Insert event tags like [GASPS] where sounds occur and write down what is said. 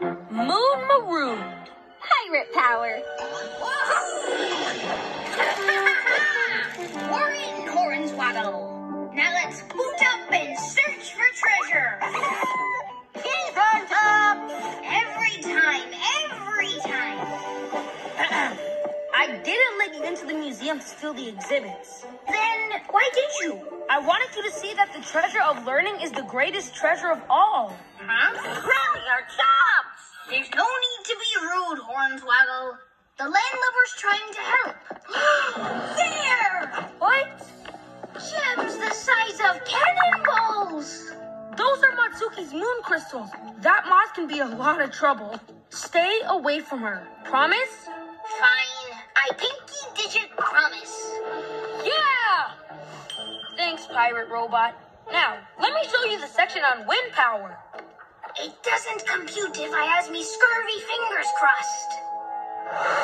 Moon Marooned. Pirate power. [LAUGHS] We're in Hornswoggle. Now let's boot up and search for treasure. He's on top. Every time, every time. [CLEARS THROAT] I didn't let you into the museum to steal the exhibits. Then why did you? I wanted you to see that the treasure of learning is the greatest treasure of all. Huh? Really, our chops. There's no need to be rude, Hornswoggle. The landlubber's trying to help. [GASPS] there! What? Gems the size of cannonballs! Those are Motsuki's moon crystals. That moth can be a lot of trouble. Stay away from her. Promise? Fine. I pinky digit promise. Yeah! Thanks, pirate robot. Now, let me show you the section on wind power. It doesn't compute if I has me scurvy fingers crossed.